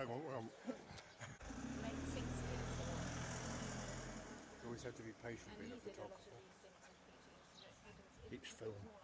hang on, hang You always have to be patient And being a photographer. Each film.